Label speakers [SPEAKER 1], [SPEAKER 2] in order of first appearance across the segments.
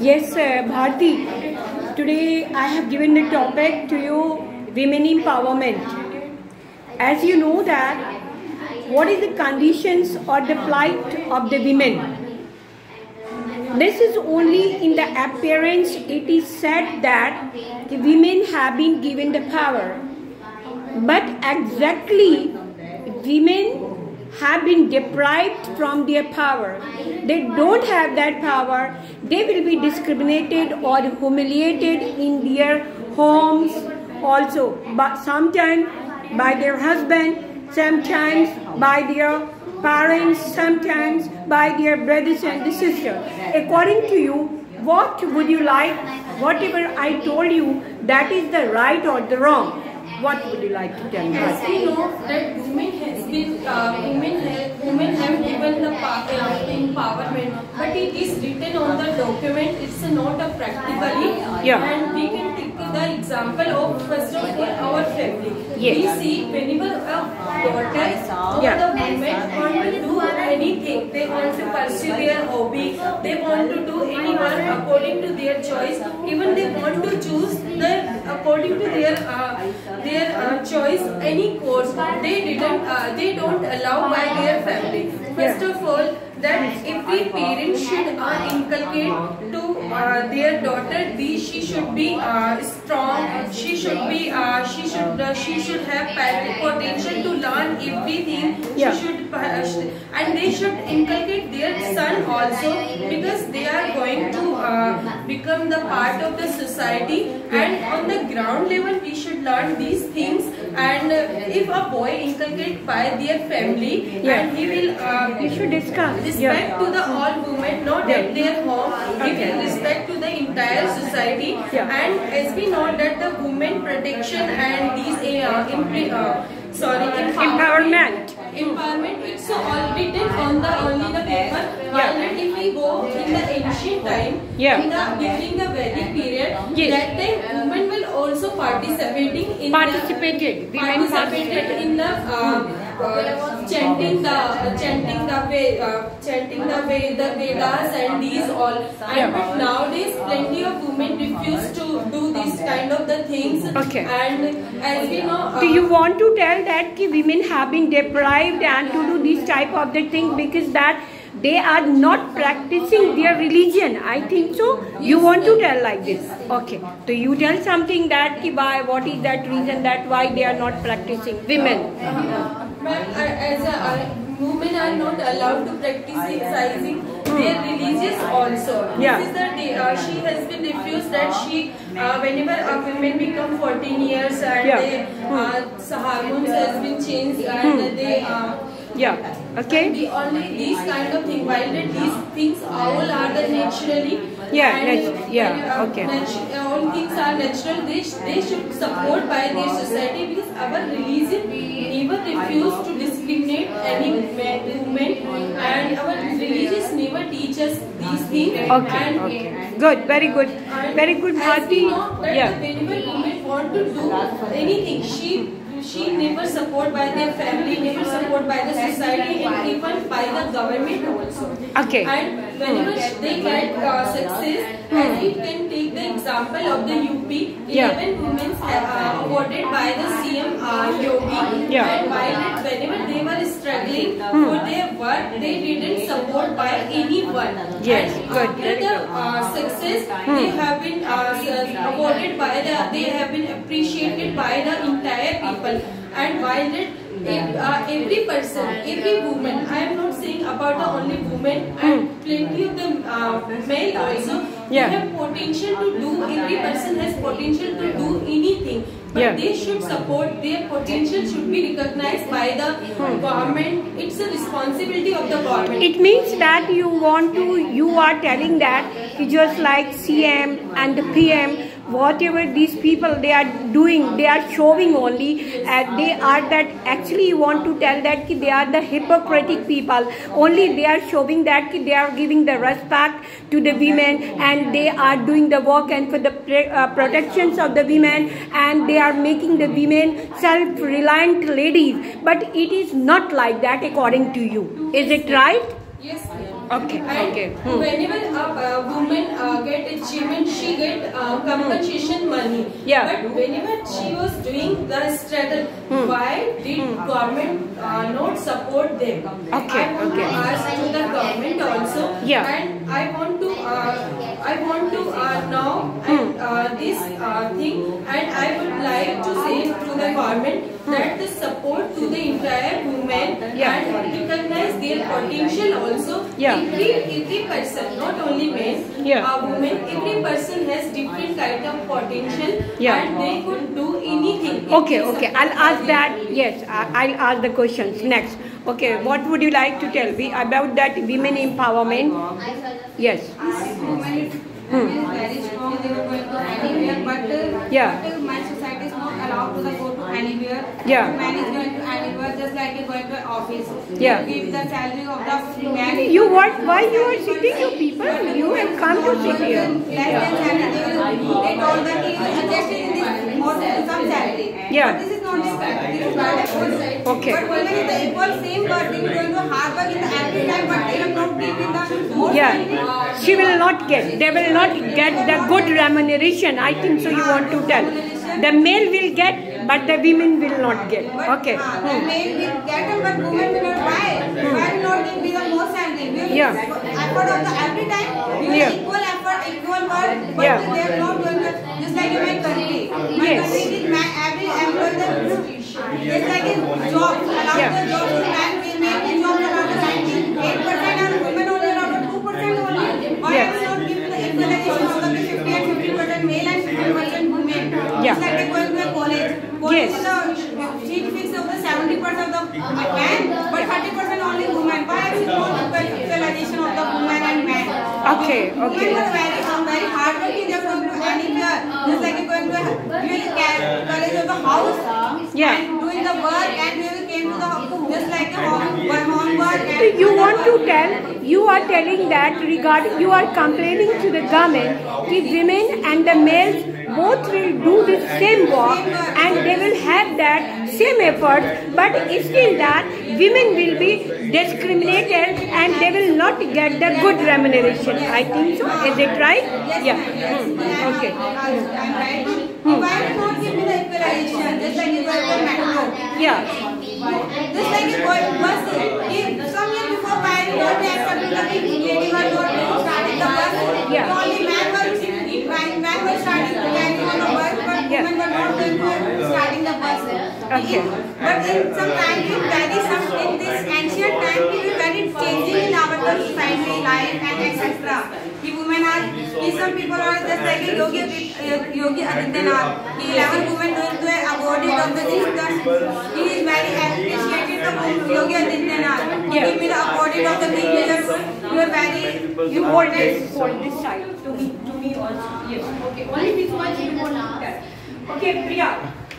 [SPEAKER 1] Yes, uh, Bharti. Today I have given the topic to you women empowerment. As you know that what is the conditions or the plight of the women? This is only in the appearance it is said that the women have been given the power. But exactly women have been deprived from their power. They don't have that power. They will be discriminated or humiliated in their homes also. But sometimes by their husband, sometimes by their parents, sometimes by their brothers and sisters. According to you, what would you like? Whatever I told you, that is the right or the wrong. What would you like to tell me?
[SPEAKER 2] As we know that women has been, uh, women have, women have given the power, uh, empowerment, but it is written on the document. It's not a practically.
[SPEAKER 1] Yeah.
[SPEAKER 2] And we can take the example of first of all our family.
[SPEAKER 1] Yes.
[SPEAKER 2] We see whenever a daughter or
[SPEAKER 1] Yeah.
[SPEAKER 2] the women want to do anything, they want to pursue their hobby, they want to do any work according to their choice. Even they want to choose according to their uh, their uh, choice any course. They didn't uh, they don't allow by their family. First of all, that every parent should uh, inculcate to uh, their daughter these she should be uh, strong. She should be uh, she should uh, she should have potential to learn everything.
[SPEAKER 1] Yeah.
[SPEAKER 2] She should and they should inculcate their son also because they are going to uh, become the part of the society and on the ground level we should learn these things and uh, if a boy inculcate by their family
[SPEAKER 1] Yeah.
[SPEAKER 2] and he will uh,
[SPEAKER 1] You should discuss.
[SPEAKER 2] respect
[SPEAKER 1] Yeah.
[SPEAKER 2] to the all women not
[SPEAKER 1] Yeah.
[SPEAKER 2] at their home he will respect to the entire society
[SPEAKER 1] Yeah.
[SPEAKER 2] and as we know that the women protection and these uh, impre- uh, sorry
[SPEAKER 1] Empowerment.
[SPEAKER 2] empowerment it's all written on the only the paper while that if we go in the ancient time
[SPEAKER 1] Yeah.
[SPEAKER 2] in the during the Vedic period
[SPEAKER 1] Yes.
[SPEAKER 2] that time women also participating in
[SPEAKER 1] Participated.
[SPEAKER 2] the
[SPEAKER 1] Women
[SPEAKER 2] participated in the uh, uh, chanting the uh, chanting the way uh, chanting the way the Vedas and these all and but nowadays plenty of women refuse to do these kind of the things
[SPEAKER 1] Okay.
[SPEAKER 2] and as we know uh,
[SPEAKER 1] Do you want to tell that ki women have been deprived and to do this type of the thing because that they are not practicing their religion? I think so. You want to tell like this? Okay. So you tell something that ki why? What is that reason that why they are not practicing? Women.
[SPEAKER 2] As a uh, women are not allowed to practice exercising, they are religious also.
[SPEAKER 1] Yeah.
[SPEAKER 2] This is the day, uh, she has been refused that she uh, whenever a women become 14 years and
[SPEAKER 1] Yeah.
[SPEAKER 2] they uh, hormones has been changed and they uh,
[SPEAKER 1] Yeah. Okay.
[SPEAKER 2] the only these kind of thing while that these things all are the naturally
[SPEAKER 1] Yeah, nat- yeah,
[SPEAKER 2] uh,
[SPEAKER 1] okay.
[SPEAKER 2] all things are natural they, sh- they should support by their society because our religion never refuse to discriminate any ma- woman and our religious never teaches these things
[SPEAKER 1] Okay.
[SPEAKER 2] and
[SPEAKER 1] Okay. Good. Very good.
[SPEAKER 2] and
[SPEAKER 1] Very good,
[SPEAKER 2] as we know that
[SPEAKER 1] Yeah.
[SPEAKER 2] the women want to do anything, she she never support by their family, never support by the society, and even by the government also.
[SPEAKER 1] Okay.
[SPEAKER 2] And whenever they get uh, success, as we can take the example of the UP,
[SPEAKER 1] Yeah.
[SPEAKER 2] 11 women uh, awarded by the CM uh, Yogi.
[SPEAKER 1] Yeah.
[SPEAKER 2] And while it, whenever they were struggling for their work, they didn't support by anyone.
[SPEAKER 1] Yes,
[SPEAKER 2] And
[SPEAKER 1] good,
[SPEAKER 2] after the uh, success, they have been uh, awarded by the, they have been appreciated by the entire people. And while that, if, uh, every person, every woman, I am not saying about the only woman, and plenty of the uh, male also,
[SPEAKER 1] Yeah.
[SPEAKER 2] they have potential to do. Every person has potential to do anything. But
[SPEAKER 1] Yeah.
[SPEAKER 2] they should support their potential should be recognized by the government. It's a responsibility of the government.
[SPEAKER 1] It means that you want to, you are telling that ki just like CM and the PM, whatever these people they are doing, they are showing only, and they are that actually want to tell that they are the hypocritic people. Only they are showing that they are giving the respect to the women and they are doing the work and for the uh, protections of the women and they are making the women self-reliant ladies. But it is not like that according to you. Is it right?
[SPEAKER 2] Yes.
[SPEAKER 1] Okay,
[SPEAKER 2] And
[SPEAKER 1] okay. Hmm.
[SPEAKER 2] whenever a woman uh, get achievement, she get uh, compensation money.
[SPEAKER 1] Yeah.
[SPEAKER 2] But whenever she was doing the struggle,
[SPEAKER 1] Hmm.
[SPEAKER 2] why did government uh, not support them?
[SPEAKER 1] Okay,
[SPEAKER 2] I want
[SPEAKER 1] okay.
[SPEAKER 2] to ask to the government also.
[SPEAKER 1] Yeah.
[SPEAKER 2] And I want to, uh, I want to uh, know
[SPEAKER 1] Hmm.
[SPEAKER 2] and, uh, this uh, thing, and I would like to say to the government that the support to the entire women
[SPEAKER 1] Hmm. Yeah.
[SPEAKER 2] and recognize their potential also.
[SPEAKER 1] Yeah.
[SPEAKER 2] Every every person, not only men,
[SPEAKER 1] Yeah.
[SPEAKER 2] uh, women, every person has different kind of potential,
[SPEAKER 1] Yeah.
[SPEAKER 2] and they could do anything.
[SPEAKER 1] Okay, okay. I'll ask
[SPEAKER 2] them.
[SPEAKER 1] that. Yes, I- I'll ask the questions next. Okay, what would you like to tell me about that women empowerment? Yes.
[SPEAKER 3] women is women is very strong. They were going to anywhere, but uh,
[SPEAKER 1] Yeah.
[SPEAKER 3] but my society is not allowed to the go to anywhere.
[SPEAKER 1] Yeah.
[SPEAKER 3] Man is going to anywhere, just like a going to office.
[SPEAKER 1] Yeah.
[SPEAKER 3] You give the salary of the man.
[SPEAKER 1] You what? Why you are sitting, you people? You have come to sit here.
[SPEAKER 3] Less than salary, they will. Told that he is adjusted in this more some salary.
[SPEAKER 1] Yeah.
[SPEAKER 3] But this is not the this is not a good.
[SPEAKER 1] Okay.
[SPEAKER 3] But women is the equal same going to hard work in the every time, but they will not give in the more.
[SPEAKER 1] Yeah, she will not get. They will not get the good remuneration. I think so. You want to tell. The male will get, but the women will not get.
[SPEAKER 3] But,
[SPEAKER 1] Okay.
[SPEAKER 3] uh, the
[SPEAKER 1] Hmm.
[SPEAKER 3] male will get them, but women will not buy. Why will not give me the more salary? We will
[SPEAKER 1] Yeah.
[SPEAKER 3] effort of the every time. We will
[SPEAKER 1] Yeah.
[SPEAKER 3] equal effort, equal work, but
[SPEAKER 1] Yeah.
[SPEAKER 3] they are not going to just like in my country. My
[SPEAKER 1] Yes.
[SPEAKER 3] country is ma- every employee the just like in job, allow
[SPEAKER 1] Yeah.
[SPEAKER 3] the job to man make the job around the 98% and women only around 2% only. Why
[SPEAKER 1] Yeah.
[SPEAKER 3] not give the equalization of the 50 and 50% male and 50% women?
[SPEAKER 1] Yeah.
[SPEAKER 3] Just like they going college. College
[SPEAKER 1] Yes.
[SPEAKER 3] the seat fixed the 70% of the man, but 30% only women. Why is it not equal- equalization of the woman and man?
[SPEAKER 1] Okay, okay.
[SPEAKER 3] Women are very, uh, very hard working. They're to anywhere. Just like you're going to really ca- college of the house.
[SPEAKER 1] Yeah.
[SPEAKER 3] And doing the work and we came to the just like a home, homework.
[SPEAKER 1] So you want to tell, you are telling that regard, you are complaining to the government that women and the males both will do the same work and they will have that same effort, but still that women will be discriminated and they will not get the good remuneration. I think so. Is it right? Yeah. Hmm. Okay.
[SPEAKER 3] Metro.
[SPEAKER 1] Yeah.
[SPEAKER 3] Just like bus, if some before not the starting the bus,
[SPEAKER 1] Yeah
[SPEAKER 3] man was man, man was starting to carry on the bus, but
[SPEAKER 1] Yeah.
[SPEAKER 3] women were not going to starting the bus.
[SPEAKER 1] Okay.
[SPEAKER 3] In- but in some time, it very some in this ancient time, it is very changing in our the society life and etc. The women are, ki some people are just like a yogi, uh, yogi Adityanath. He 11 women doing to awarded of the this. He is very appreciated the woman, yogi Adityanath. He
[SPEAKER 1] Yeah.
[SPEAKER 3] give me the awarded of the big leader. You are very
[SPEAKER 1] You hold this, hold this side to me, to me also. Yes. Okay. Only this much you want to tell. Okay, Priya.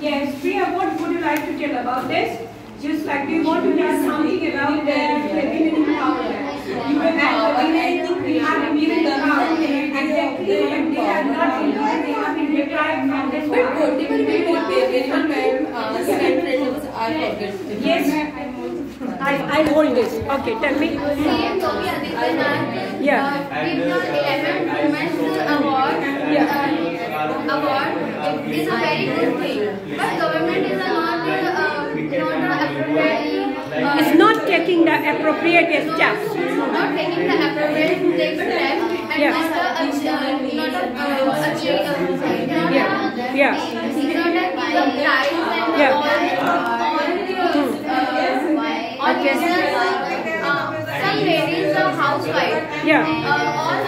[SPEAKER 1] Yes, Priya, what would you like to tell about this? Just like you want to tell something about the women empowerment. You have had women, we have given the power, and exactly, and they are not, they have been deprived from this
[SPEAKER 2] But
[SPEAKER 1] power.
[SPEAKER 2] whatever we will pay, very well, ma'am, uh, second are forget.
[SPEAKER 1] Yes, I, I hold this. Okay, tell me.
[SPEAKER 4] CM Yogi Adityanath
[SPEAKER 1] Yeah.
[SPEAKER 4] uh, give the 11 Women's Award. Uh, award it is a very good thing, but government is not uh, not appropriate. Uh,
[SPEAKER 1] It's not taking the appropriate steps.
[SPEAKER 4] not taking the appropriate next step and
[SPEAKER 1] Yeah.
[SPEAKER 4] not a, uh, not a, uh, achieve, uh, not
[SPEAKER 1] Yeah. Yeah.
[SPEAKER 4] a, not a give a prize and
[SPEAKER 1] Yeah.
[SPEAKER 4] all, all the, uh, all
[SPEAKER 1] Okay.
[SPEAKER 4] uh, some ladies are housewife.
[SPEAKER 1] Yeah.
[SPEAKER 4] Uh, all, all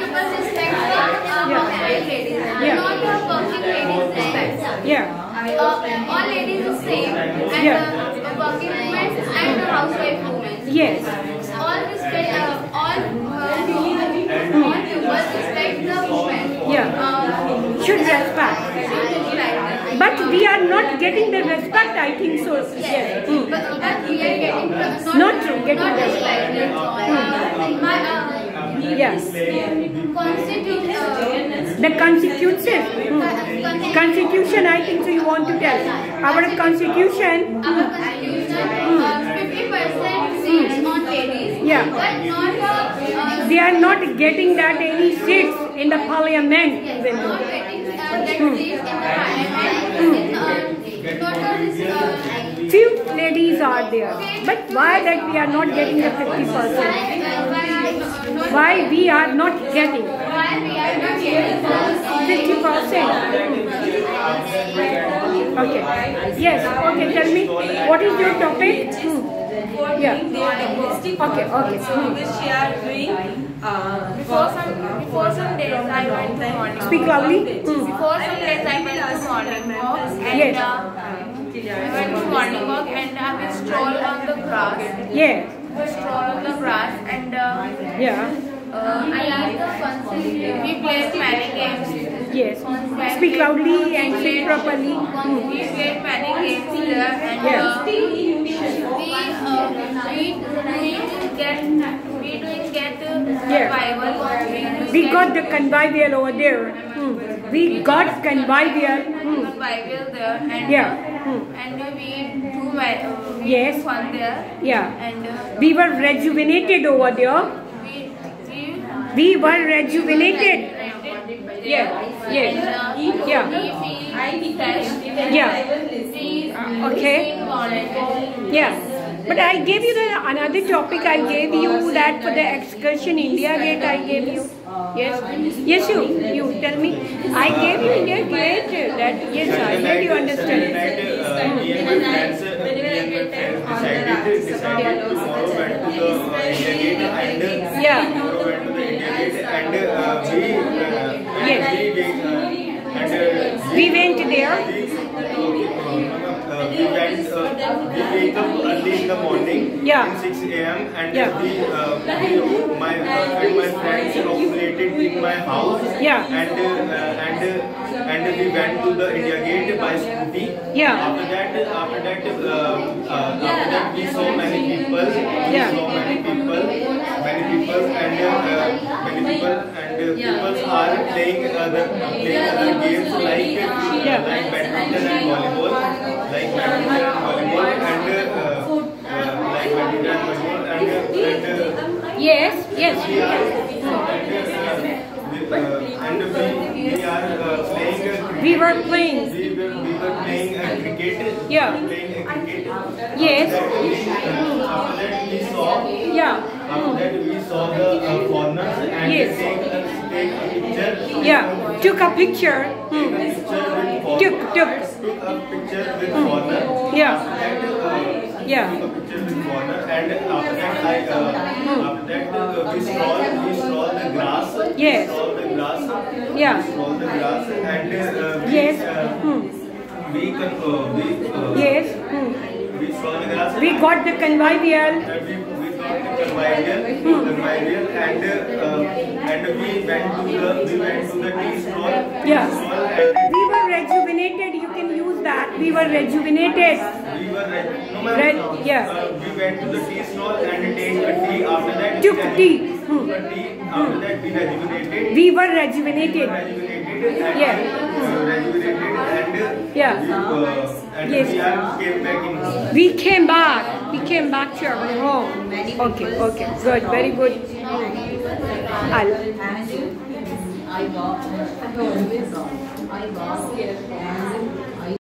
[SPEAKER 4] people respect the uh,
[SPEAKER 1] Yeah.
[SPEAKER 4] housewife ladies,
[SPEAKER 1] Yeah.
[SPEAKER 4] not the working ladies respect.
[SPEAKER 1] Yeah.
[SPEAKER 4] Uh, all ladies are same, and
[SPEAKER 1] Yeah.
[SPEAKER 4] uh, working women and the housewife women.
[SPEAKER 1] Yes.
[SPEAKER 4] All respect, uh, all, uh, all people respect the women.
[SPEAKER 1] Yeah.
[SPEAKER 4] Uh,
[SPEAKER 1] Should respect.
[SPEAKER 4] should respect them.
[SPEAKER 1] But we are not getting the respect, I think so. Yes. Hmm.
[SPEAKER 4] But, but we are getting not,
[SPEAKER 1] Not true, getting
[SPEAKER 4] not
[SPEAKER 1] respect.
[SPEAKER 4] respected. Uh, my, uh,
[SPEAKER 1] Yes.
[SPEAKER 4] constitute. Uh,
[SPEAKER 1] The constitution. Hmm. Constitution, I think so you want to tell. Our constitution.
[SPEAKER 4] Our constitution, uh, 50% seats ladies,
[SPEAKER 1] Yeah.
[SPEAKER 4] but not uh, uh,
[SPEAKER 1] they are not getting that any seats in the parliament.
[SPEAKER 4] Yes, not getting uh, that seat in the parliament. Uh, uh,
[SPEAKER 1] Few ladies are there, but why that we are not getting the 50%?
[SPEAKER 4] Why, uh, why, uh, not,
[SPEAKER 1] Why we are not getting
[SPEAKER 4] why we are not getting
[SPEAKER 1] 50%? Okay. Yes. Okay. Tell me, what is your topic? Hmm.
[SPEAKER 2] for
[SPEAKER 1] Yeah.
[SPEAKER 2] doing their domestic
[SPEAKER 1] Okay,
[SPEAKER 2] work.
[SPEAKER 1] okay.
[SPEAKER 2] So which she are doing uh,
[SPEAKER 5] Before some, before some days I went to morning
[SPEAKER 1] Speak loudly. Hmm.
[SPEAKER 5] Before some days I went to morning walk and
[SPEAKER 1] Yes.
[SPEAKER 5] uh, I went to morning walk and I will stroll on the grass.
[SPEAKER 1] Yeah.
[SPEAKER 5] On the grass and uh,
[SPEAKER 1] Yeah.
[SPEAKER 5] uh,
[SPEAKER 4] I like the
[SPEAKER 5] we played many games.
[SPEAKER 1] Yes. Speak loudly and speak properly. Hmm.
[SPEAKER 5] We played many games there and
[SPEAKER 1] Yeah.
[SPEAKER 5] uh, we uh, we get we didn't get uh,
[SPEAKER 1] Yeah.
[SPEAKER 5] We, didn't
[SPEAKER 1] We
[SPEAKER 5] get
[SPEAKER 1] got the convivial over there. Hmm. We got convivial. Hmm.
[SPEAKER 5] survival there and
[SPEAKER 1] Yeah.
[SPEAKER 5] uh,
[SPEAKER 1] Hmm.
[SPEAKER 5] and we uh, we
[SPEAKER 1] Yes.
[SPEAKER 5] do fun there
[SPEAKER 1] Yeah.
[SPEAKER 5] and uh,
[SPEAKER 1] We were rejuvenated over there.
[SPEAKER 5] we we
[SPEAKER 1] We were rejuvenated. Yeah. Yes.
[SPEAKER 5] uh,
[SPEAKER 1] Yeah.
[SPEAKER 5] we feel fresh
[SPEAKER 1] Yeah. Okay. Yeah. But I gave you the another topic. I gave you that for the excursion India Gate. I gave you. Yes. Yes, you. You tell me. I gave you India Gate. That yes, I made you understand.
[SPEAKER 6] Me and my friends, me and my decided, decided tomorrow went to the uh, India Gate and
[SPEAKER 1] Yeah.
[SPEAKER 6] tomorrow went to the India Gate and uh, we, uh,
[SPEAKER 1] Yes.
[SPEAKER 6] we, we, uh, and uh,
[SPEAKER 1] We went there.
[SPEAKER 6] we, uh, we went, uh, we wake up early in the morning
[SPEAKER 1] Yeah.
[SPEAKER 6] in 6 a.m. and
[SPEAKER 1] Yeah.
[SPEAKER 6] we, uh, we, my uh, and my friends operated in my house
[SPEAKER 1] Yeah.
[SPEAKER 6] and uh, and uh, and we went to the India Gate by scooty.
[SPEAKER 1] Yeah.
[SPEAKER 6] After that, after that, uh, uh, after that, we saw many people.
[SPEAKER 1] Yeah.
[SPEAKER 6] We saw many people, many people, and uh, many people, and uh, people are playing other playing other games like uh,
[SPEAKER 1] Yeah.
[SPEAKER 6] like badminton and volleyball, like badminton and volleyball, and uh, uh, like badminton and volleyball, and uh, and. Uh,
[SPEAKER 1] Yes. Yes.
[SPEAKER 6] we are, and, uh, we, uh, and we, we are uh, playing. Uh,
[SPEAKER 1] We were playing.
[SPEAKER 6] we were, we were playing uh, cricket.
[SPEAKER 1] Yeah.
[SPEAKER 6] Playing uh, cricket.
[SPEAKER 1] Yes.
[SPEAKER 6] After that we saw.
[SPEAKER 1] Yeah.
[SPEAKER 6] After that we saw the uh, foreigners and
[SPEAKER 1] Yes.
[SPEAKER 6] take a, take a picture.
[SPEAKER 1] Yeah. Took a picture.
[SPEAKER 6] Take
[SPEAKER 1] Hmm.
[SPEAKER 6] a picture with foreigners.
[SPEAKER 1] Took. Took.
[SPEAKER 6] Took a picture with foreigners.
[SPEAKER 1] Yeah.
[SPEAKER 6] And uh,
[SPEAKER 1] Yeah.
[SPEAKER 6] took a picture with foreigner. And after that I uh, after that uh, we stroll we stroll the grass.
[SPEAKER 1] Yes.
[SPEAKER 6] We stroll the grass.
[SPEAKER 1] Yeah.
[SPEAKER 6] We stroll the grass and uh,
[SPEAKER 1] Yes. Hmm.
[SPEAKER 6] we uh, we uh,
[SPEAKER 1] Yes. Hmm.
[SPEAKER 6] we the grass.
[SPEAKER 1] We got the convivial.
[SPEAKER 6] And we, we got the convivial, and uh, and we went to the we went to the tea stall.
[SPEAKER 1] Yeah. We were rejuvenated. You can use that. We were rejuvenated.
[SPEAKER 6] we were ready. No, ma'am, no.
[SPEAKER 1] yeah.
[SPEAKER 6] Uh, we went to the tea stall and take a tea. After that,
[SPEAKER 1] Took tea. Hmm.
[SPEAKER 6] Tea. After that, we rejuvenated.
[SPEAKER 1] We were rejuvenated.
[SPEAKER 6] rejuvenated and
[SPEAKER 1] Yeah.
[SPEAKER 6] uh, rejuvenated and uh,
[SPEAKER 1] Yeah.
[SPEAKER 6] we, uh, and
[SPEAKER 1] Yes.
[SPEAKER 6] we came back in.
[SPEAKER 1] We came back. We came back to our home. Okay, okay, good, very good. I'll-
[SPEAKER 7] I got, I got, I got, and